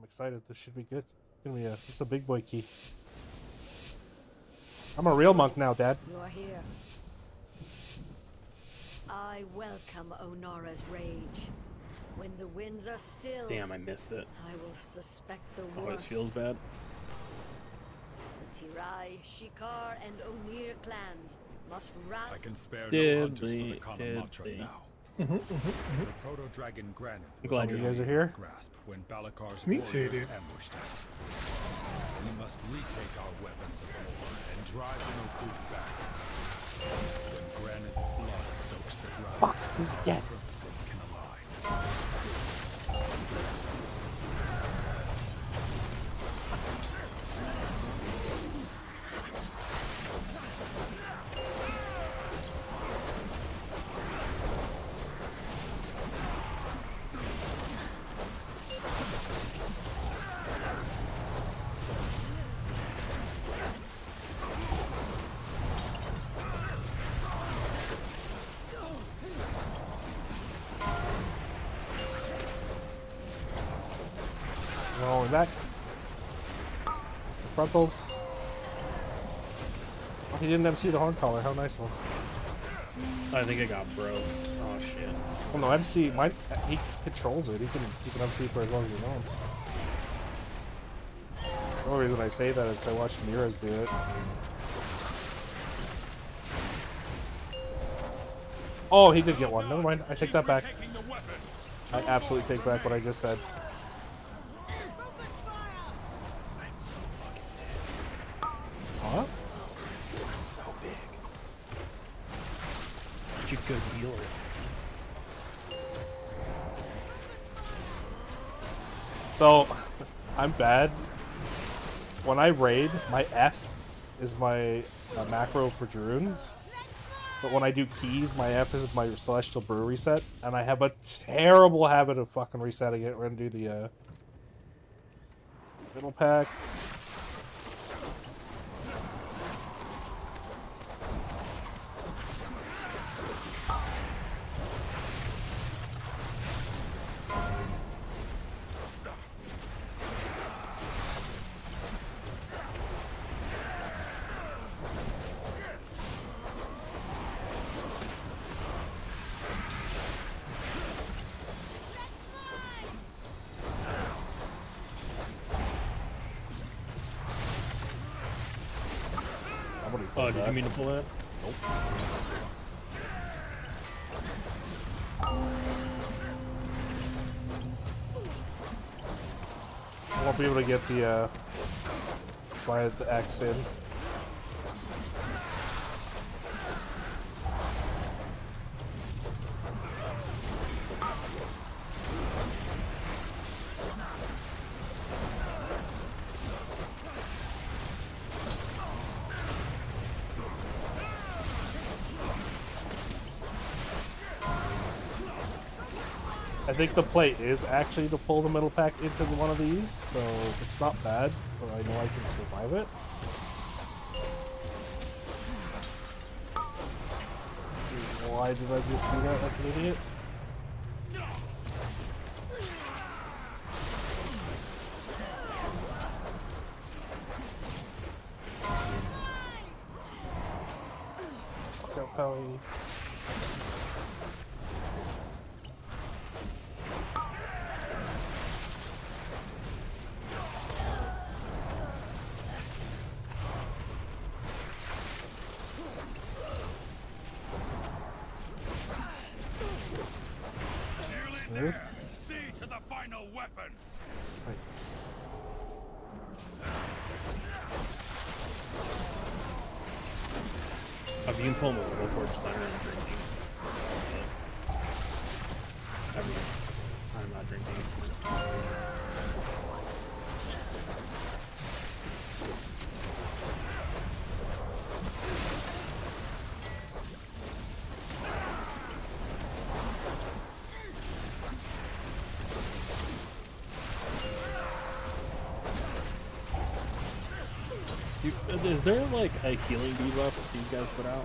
I'm excited. This should be good. It's gonna be a this is a big boy key. I'm a real monk now, Dad. You're here. I welcome Ohn'ahra's rage. When the winds are still, Damn, I missed it. I will suspect the Always worst. feels bad. The Teerai, Shikaar, and Ohn'ir clans must rally. I can spare Did no hunters for they- the Kana did Matra they? now. the proto dragon Granyth I'm glad you guys are here. grasp when Balakar's Me too, dude. ambushed us. We must retake our weapons of war and drive the Nokhud back. When Granyth's blood soaks the ground, Fuck, he's dead. Back. Frontals. Oh, he didn't MC the horn collar. How nice of him. I think it got broke. Oh shit. Well, no, MC. My he controls it. He can he can MC for as long as he wants. The only reason I say that is I watched Miras do it. Oh, he did get one. Never mind. I take that back. Taking the weapons. I absolutely take back what I just said. Bad. When I raid, my F is my uh, macro for Druins. But when I do keys, my F is my Celestial Brew reset. And I have a terrible habit of fucking resetting it. We're gonna do the uh, middle pack. You mean to pull that? I won't be able to get the uh, via the X in. I think the play is actually to pull the middle pack into one of these, so it's not bad, but I know I can survive it. Why did I just do that like an idiot? Center and drinking. I mean, I'm not drinking. Is there like a healing debuff that these guys put out?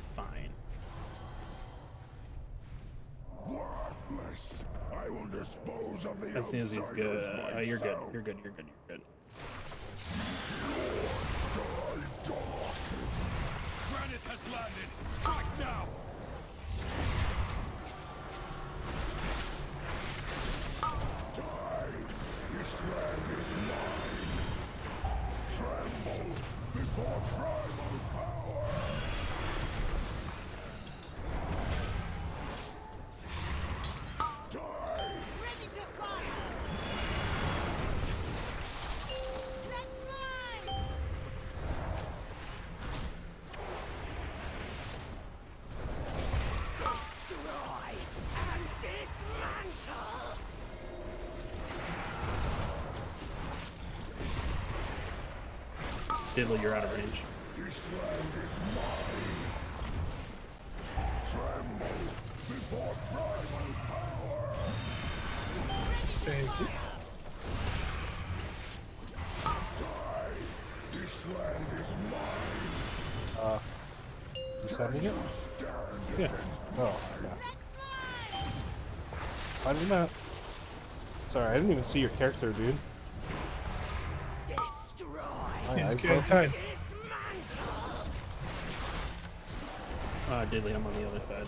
dispose of the As soon as he's good, uh, you're good. You're good. You're good. You're good. Granyth has landed! Strike now! Diddle, you're out of range. This land is mine. Tremble before primal power. Thank you. Die. This land is mine. You sending it? Yeah. Oh, yeah. I didn't know. Sorry, I didn't even see your character, dude. Destroy! He's getting broke. time. Uh, Diddley, I'm on the other side.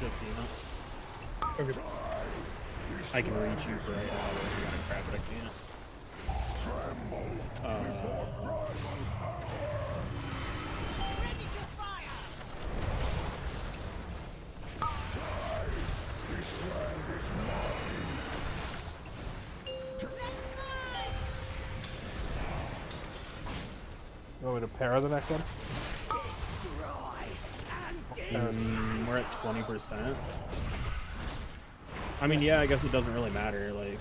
Just so you know. Okay. I can reach you for right now. If you want to crap it, I can't. Uh, Me to para the next one? Um, we're at 20%. I mean, yeah, I guess it doesn't really matter. Like,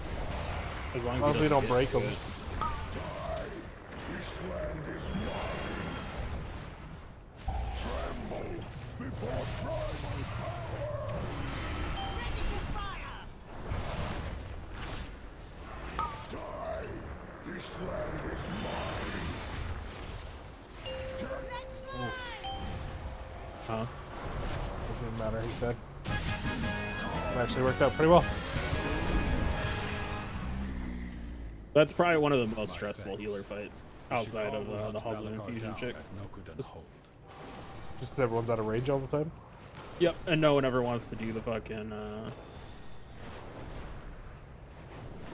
as long as, As long he as we don't break them. it. Huh? It didn't matter, he said. It actually worked out pretty well. That's probably one of the most stressful healer fights outside of uh, the Hunt Halls of Infusion down chick. at Nokhudon Just- Hold. Just because everyone's out of range all the time. Yep, and no one ever wants to do the fucking uh,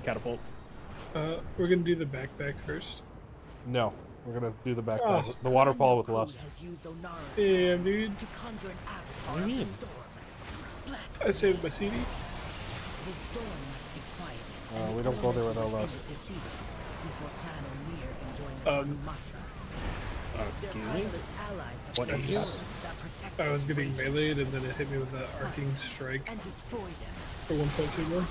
catapults. Uh, we're gonna do the backpack first. No, we're gonna do the backpack. Oh. The waterfall with lust. Has used Ohn'ahra's Damn, dude. to conjure an What do you mean? the storm. Bless I saved my CD. the storm must be quiet. Uh, we don't go there without lust. Before Clan Ohn'ir can join Um, Matra. Oh, excuse me. tireless allies have What built is- walls that protect I was getting region meleeed and then it hit me with that arcing strike and destroy them. for 1.2 more.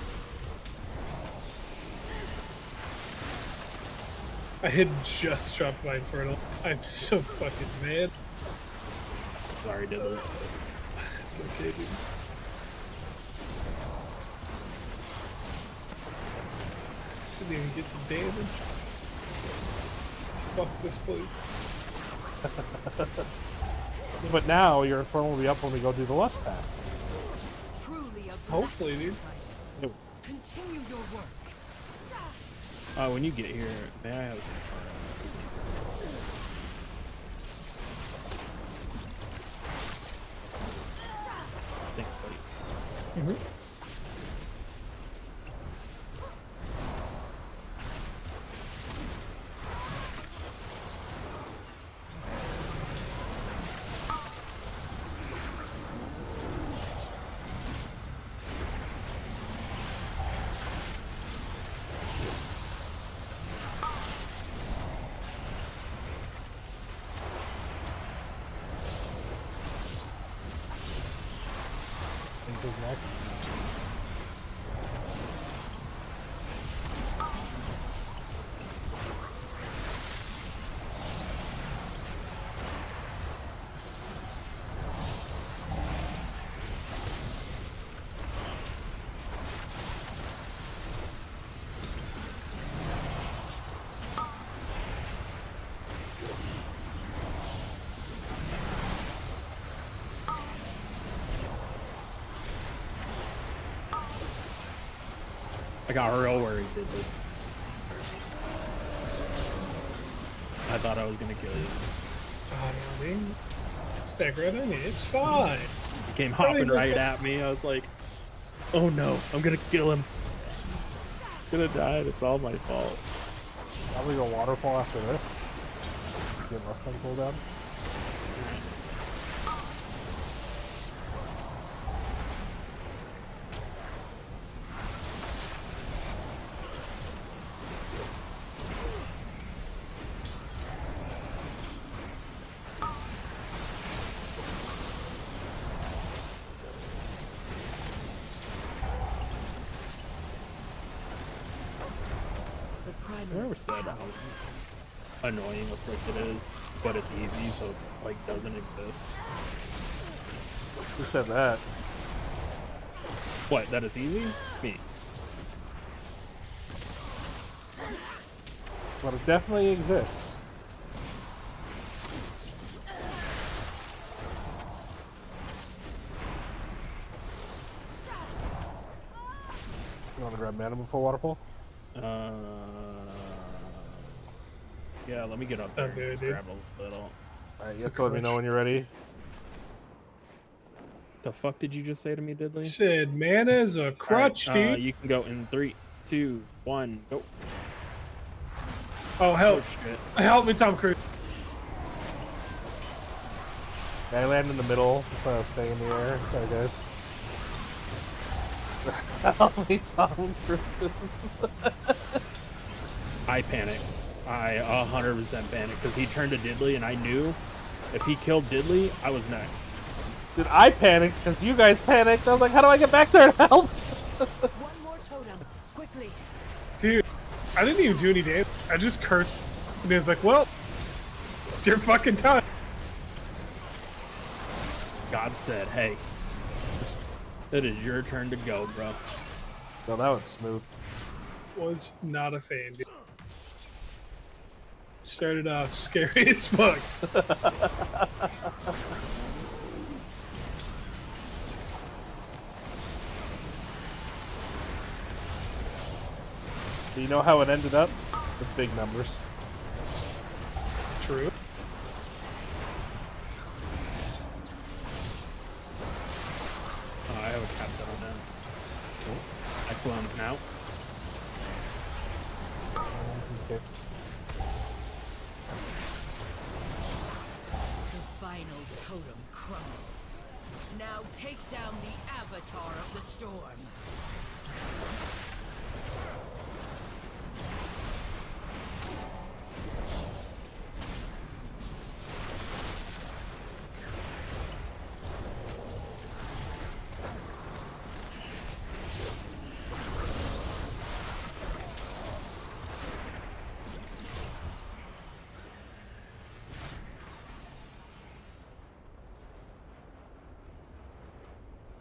I had just dropped my infernal. I'm so fucking mad. Sorry, Diddler. It's okay, dude. Didn't even get to damage. Fuck this place. But now your infernal will be up when we go do the lust path. Truly a Hopefully, dude. Continue your work. Uh, when you get here, may I have some? uh, Thanks, buddy. Think who's next? I got real worried, did it? I thought I was gonna kill you. No, man. Stack right on you. It's fine. He came hopping right at me. I was like, oh no, I'm gonna kill him. I'm gonna die. and It's all my fault. Probably go waterfall after this. Just get Mustang cooldown. I primal never said how annoying afflicted is, but it's easy, so it, like doesn't exist. Who said that? What? That it's easy? Me. But it definitely exists. You want to grab mana before waterfall? Uh, yeah. Let me get up there. Okay, dude. grab a little. Alright, you have to let me know when you're ready. The fuck did you just say to me, Diddley? Said mana is a crutch, All right, uh, dude. you can go in three, two, one, go. oh, Oh help. shit. Help me, Tom Cruise. I land in the middle, but I'll stay in the air. Sorry, guys. Help me, Tom Cruise. I panicked. I 100% panicked because he turned to Diddley, and I knew if he killed Diddley, I was next. Did I panic because you guys panicked? I was like, how do I get back there to help? One more totem, quickly. Dude, I didn't even do any damage. I just cursed. And he was like, well, it's your fucking time. God said, "Hey, it is your turn to go, bro." No, that one's smooth. Was not a fan, dude. Started off scary as fuck. Do you know how it ended up? With big numbers. True. Oh, I have a on that. Next one's now. Totem crumbles. Now take down the avatar of the storm.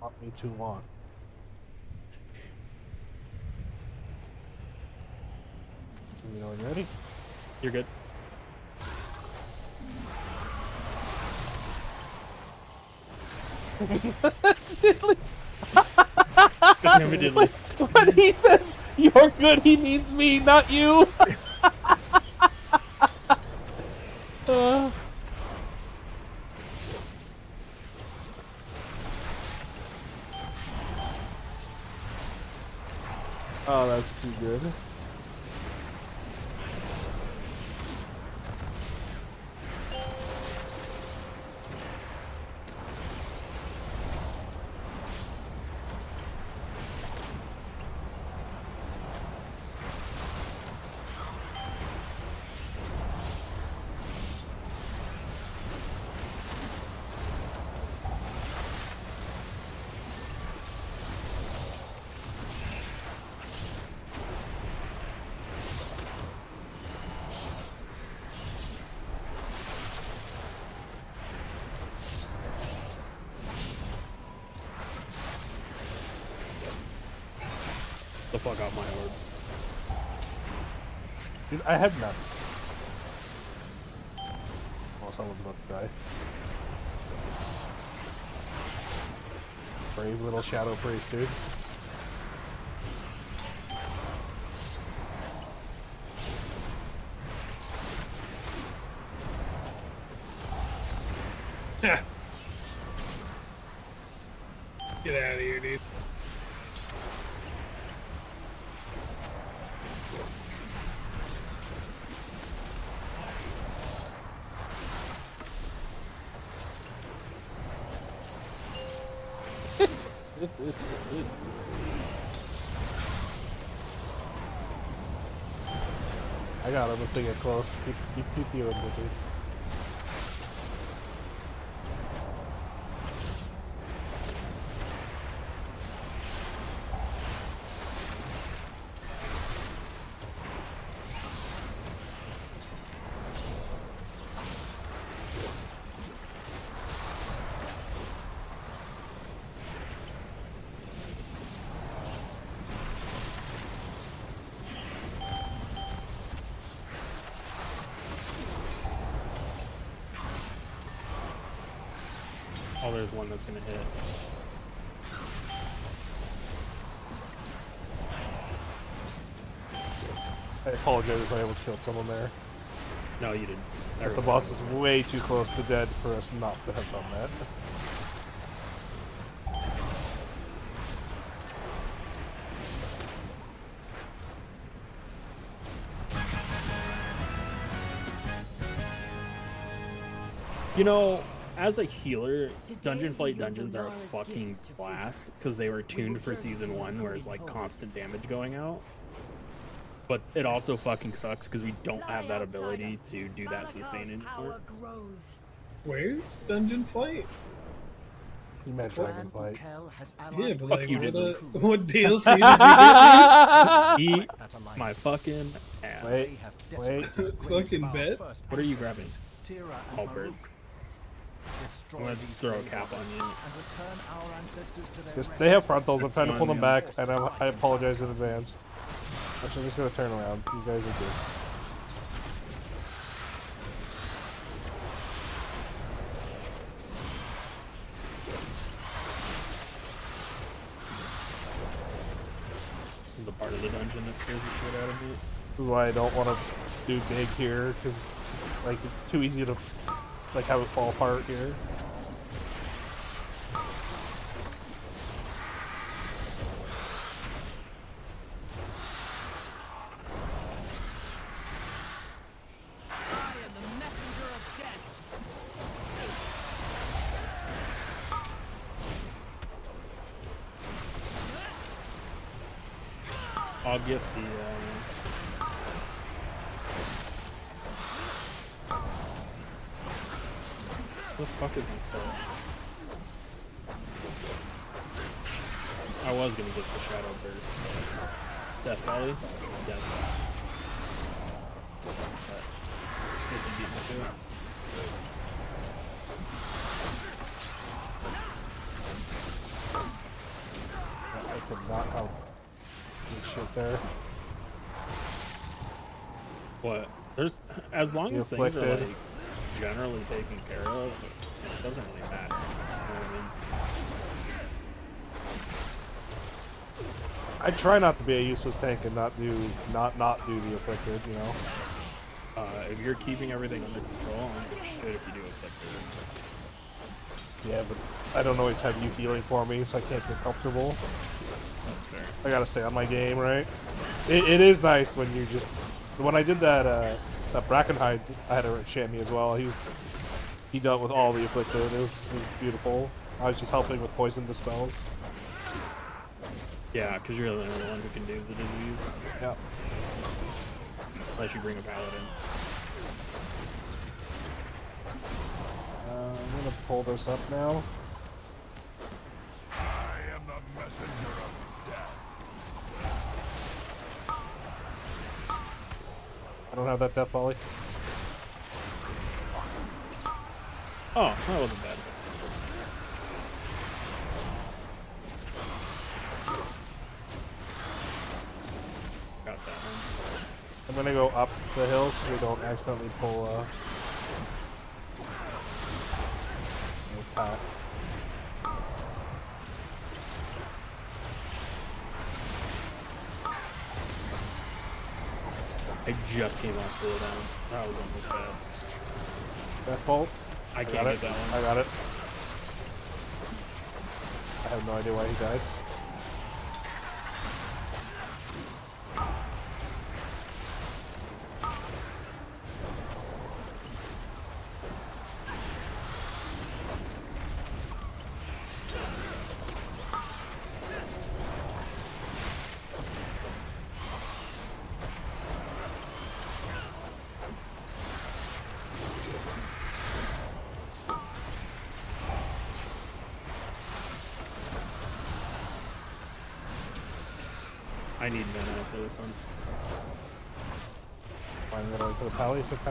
Not me too long. You know when you're ready? You're good. It, Diddley. when he says you're good, he means me, not you. Uh. Oh, too the fuck out my orbs. Dude, I have none. Oh, someone's about to die. Brave little shadow priest, dude. Yeah. Get out of here, dude. I got him they get close. Keep, keep, keep you in busy. Gonna hit. I apologize if I almost killed someone there. No, you didn't. But the boss is way too close to dead for us not to have done that. You know, as a healer, Today Dungeon Flight dungeons are a fucking blast because they were tuned for season one, where it's like constant damage going out. But it also fucking sucks because we don't have that ability to do that sustain anymore. grows. Where's Dungeon Flight? You meant Dragonflight. Yeah, but Fuck like, you, what, Diddley. uh, what DLC did you get? Eat my fucking ass. Wait, wait. Fucking bet. What are you grabbing? All birds. I'm gonna throw a cap on you. They have frontals. I'm trying to pull them back, and I, I apologize in advance. Actually, I'm just gonna turn around. You guys are good. This is the part of the dungeon that scares the shit out of me. This is why I don't want to do big here, because like it's too easy to like have it fall apart here. What? There's as long as things are like generally taken care of, it doesn't really matter. You know what I mean? I try not to be a useless tank and not do not not do the afflicted. You know. Uh, if you're keeping everything under control, I don't shit if you do afflicted. Yeah, but I don't always have you healing for me, so I can't get comfortable. That's fair. I gotta stay on my game, right? It, it is nice when you just when I did that uh, that Brackenhide, I had a chamois as well. He was he dealt with all the afflicted. It was, it was beautiful. I was just helping with poison dispels. Yeah, because you're the only one who can do the disease, Yeah. unless you bring a paladin. Uh, I'm gonna pull this up now. I don't have that death volley. Oh, that wasn't bad. Got that one. I'm gonna go up the hill so we don't accidentally pull uh no path. I just came off cooldown. That was almost bad. I I can't got get it. that I got it. I have no idea why he died.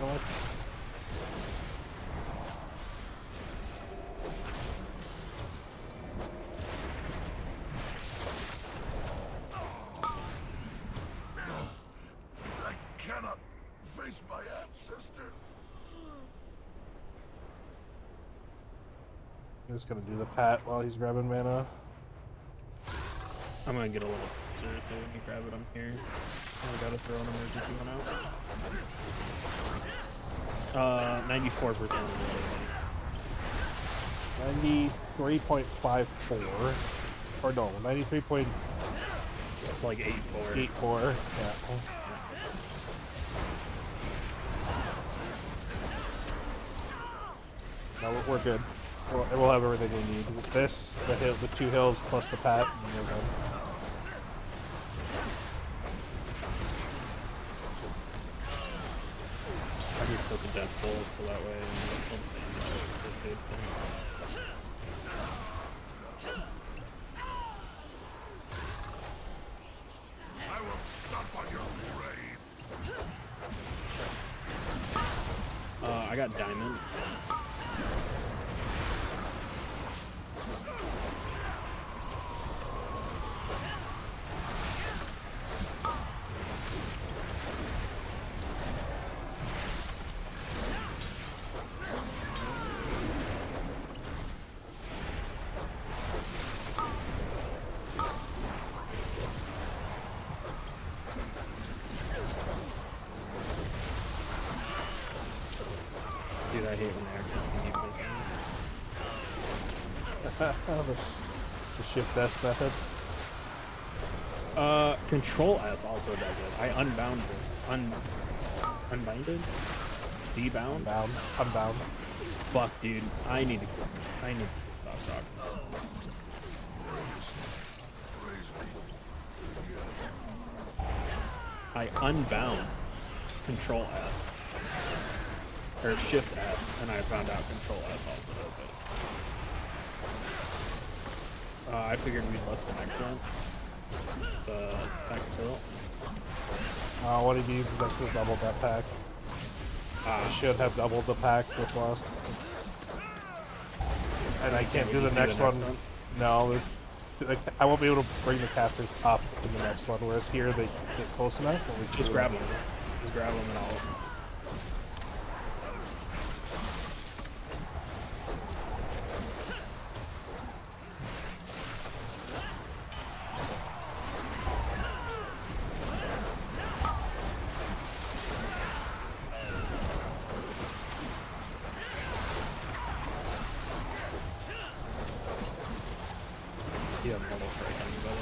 Of works. I cannot face my ancestors. I'm just gonna do the pat while he's grabbing mana. I'm gonna get a little closer so when you grab it, I'm here. I gotta throw an emergency one out. Uh, 94% of Ninety-three point five four, or no, ninety-three point the It's like 84. 84. Yeah. No, we're- we're good. We'll, we'll have everything we need. With this, the hill, the two hills plus the pat, and we're good. Bullet so that way. it's a good thing. I will stomp on I got diamond. Dude, I hate when I accidentally keep missing. Oh, the, sh- the shift S method. Uh, Control S also does it. I unbound it. Un unbinded? Debound? Bound, unbound. Fuck, dude. I need to. I need to stop talking. I unbound Control S or Shift S, and I found out Control S also does it. Uh, I figured we'd bust the next one. The next hill. Uh, what he needs is actually double that pack. I Ah, should have doubled the pack with Lust. It's- And I can't do the do next the next one. one? No, like, I won't be able to bring the casters up in the next one, whereas here they get close enough. we just grab them. Just grab them and I'll. You have normal strike on you, by the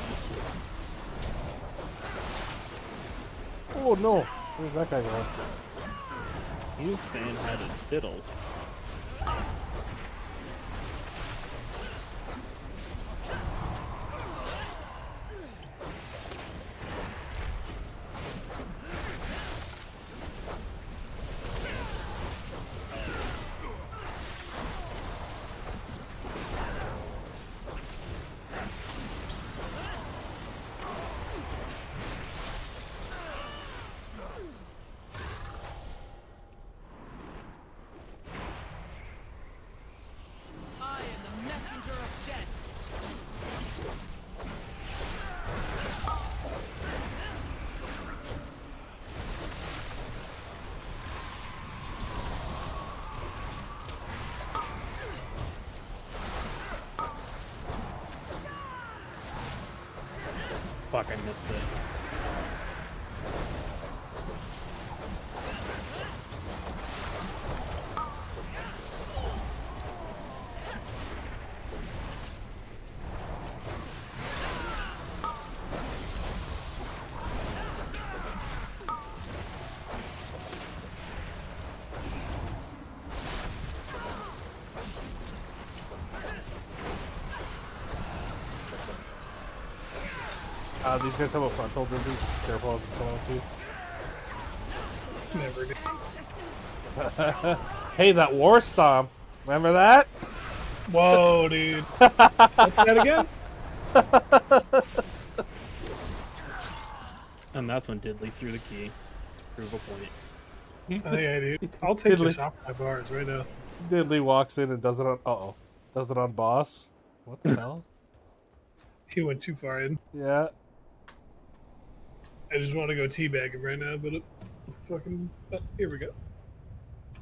way. Oh no! Where's that guy going? It diddles. Fuck, I missed it. Uh, these guys have a frontal derby. Careful as it's coming Never did. up to. Hey, that war stomp. Remember that? Whoa, dude. What's that again? And that's when Diddley threw the key. Prove a point. He Oh, yeah, dude. I'll take Diddly. this off my bars right now. Diddley walks in and does it on. Uh oh. Does it on boss. What the hell? He went too far in. Yeah. I just want to go teabag him right now, but it, fucking. oh, here we go.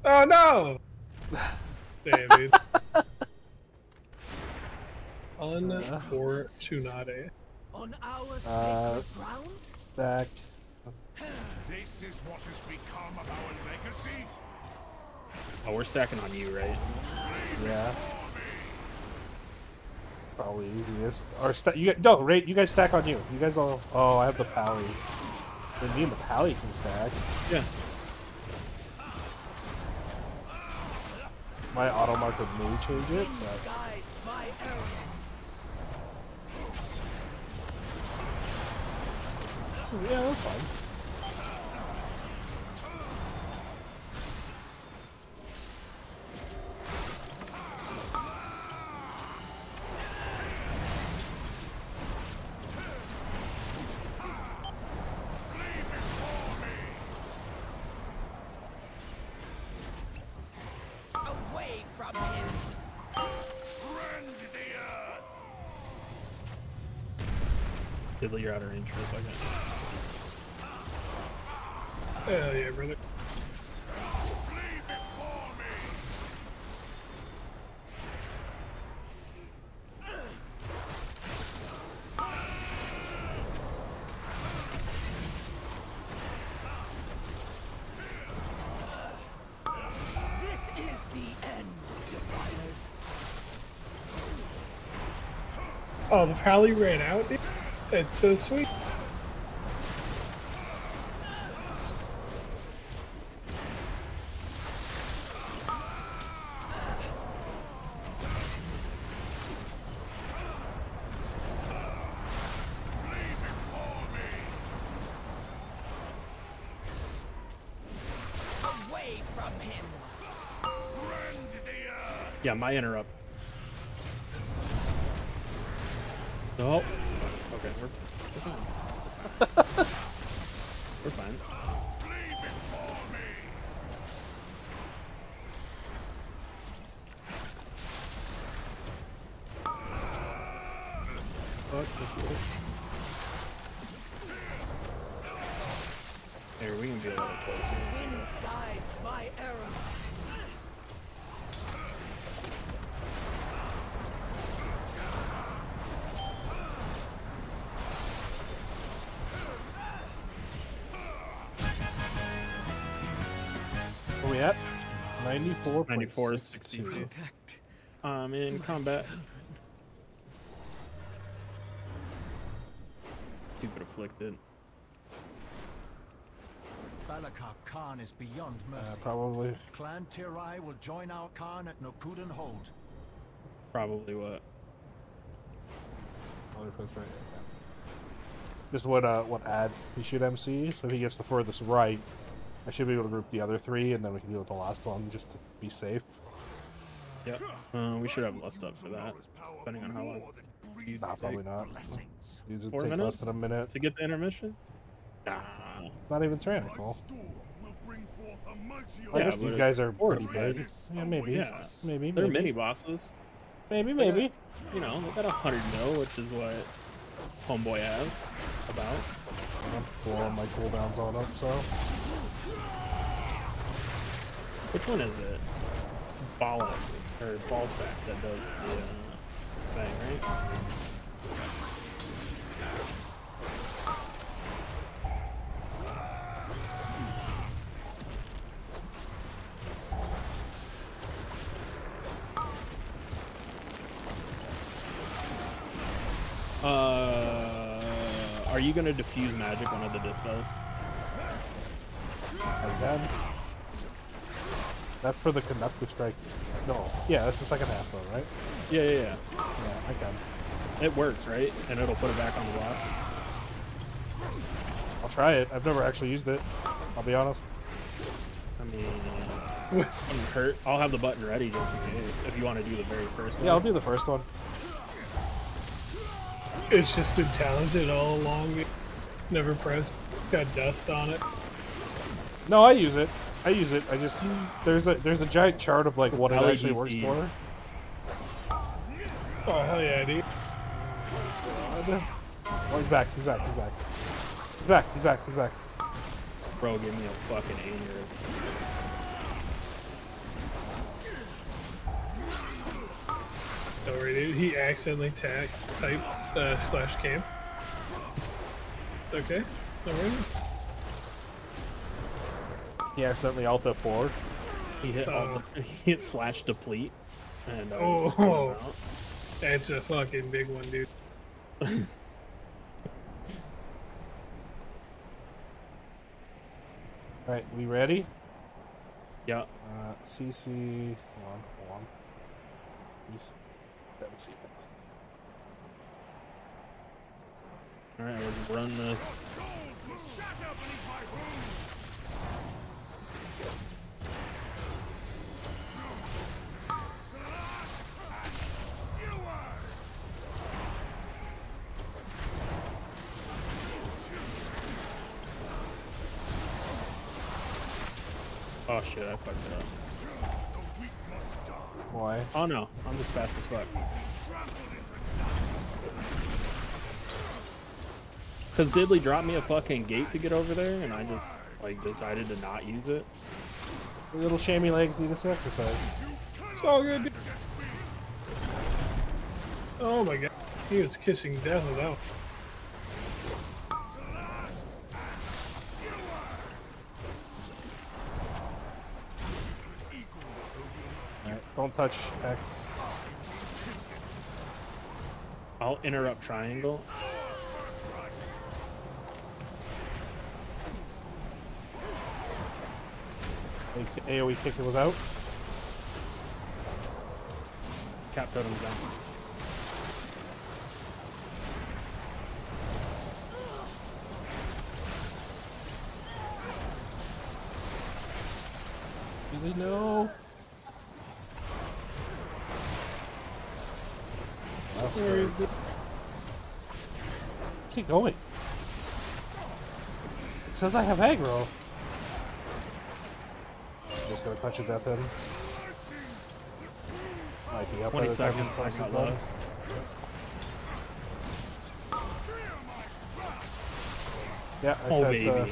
Oh no! Damn, dude. Unfortunate. On our Uh, sacred grounds? Stack. This is what has become of our legacy? Oh, we're stacking on you, right? Yeah. Probably easiest. Or sta- you guys, no, Ray, you guys stack on you. You guys all. Oh, I have the pally. Then me and the pally can stack. Yeah. My auto marker may change it, but Guides my arrows. yeah, that's fine. You're out of range for a second. Hell yeah, brother. Flee before me! This is the end, Defiers. Oh, the pally ran out, dude? It's so sweet. 94. 94, 62. I'm in combat. Stupid afflicted. Balakar Khan is beyond mercy. Uh, probably. Clan Teerai will join our Khan at Nokhudon Hold. Probably what? Other place right here. Just what uh what ad he should MC. So if he gets the furthest right, I should be able to group the other three, and then we can deal with the last one just to be safe. Yep. Uh, we should have lust up for that, depending on how long these Nah, probably not. These would take less than a minute. to get the intermission. Nah. Not even tyrannical. Storm will bring forth a mighty I Yeah, guess these guys are pretty big. Yeah, maybe. Yeah. Maybe. They're maybe. mini bosses. Maybe. Maybe. You know, they got a hundred mil, which is what Homeboy has. About. I'm blowing my cooldowns on up, so. Which one is it? It's ball or ball sack that does the uh, thing, right? Uh, are you gonna diffuse magic one of the dispels? I can. That's for the Conductive Strike. No. Yeah, that's the second half, though, right? Yeah, yeah, yeah. Yeah, I can. It works, right? And it'll put it back on the block. I'll try it. I've never actually used it. I'll be honest. I mean, I'm hurt. I'll have the button ready just in case. If you want to do the very first one. Yeah, I'll do the first one. It's just been talented all along. Never pressed. It's got dust on it. No, I use it. I use it. I just there's a there's a giant chart of like what it LED actually works speed. for. Oh hell yeah, dude. Oh, he's back. He's back. He's back. He's back. He's back. He's back. Bro, give me a fucking aneurysm. Don't worry, dude. He accidentally tag type uh, slash cam. It's okay. No worries. He accidentally alt up four. He hit all the, he hit slash deplete. And uh, Oh. called him out. That's a fucking big one, dude. All right, we ready? yeah. Uh, CC. Hold on. Hold on. CC. see seconds. All right, let's run this. Oh shit, I fucked it up. Why? Oh no, I'm just fast as fuck. Cause Diddley dropped me a fucking gate to get over there, and I just like decided to not use it. Your little shammy legs need some exercise. It's all good. Oh my god. He was kissing death with that one. Alright, don't touch X. I'll interrupt triangle. AoE kicked it was out. Cap totem's down. That's Where is Where's he going? It says I have aggro. I'm just gonna touch a death end. Might be up by 20 the time seconds, this is done. left. Yeah, I Oh said, baby. uh,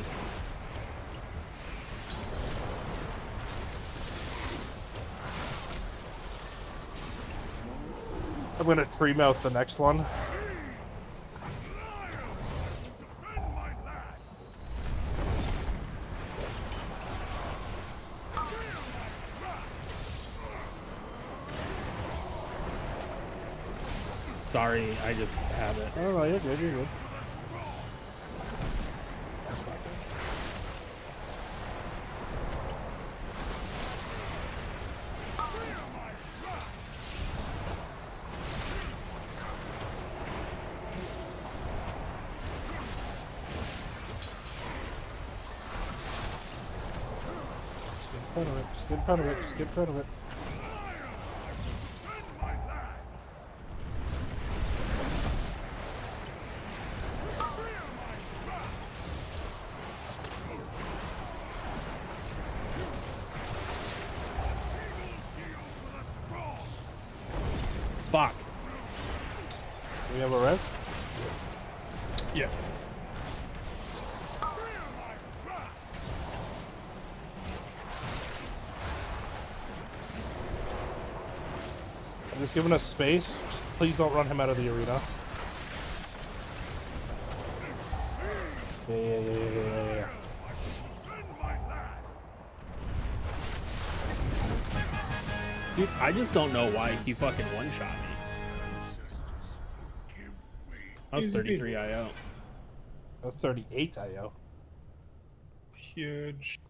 I'm gonna tree mouth the next one. Sorry, I just have it. Oh no, you're good, you're good. Front of it, just get in front of it, just get in front of it. Fuck. Do we have a res? Yeah. I'm just us space. Just please don't run him out of the arena. Yeah, yeah, yeah, yeah, yeah, yeah, yeah. Dude, I just don't know why he fucking one shot me. I was 33 IO. I was 38 IO. Huge.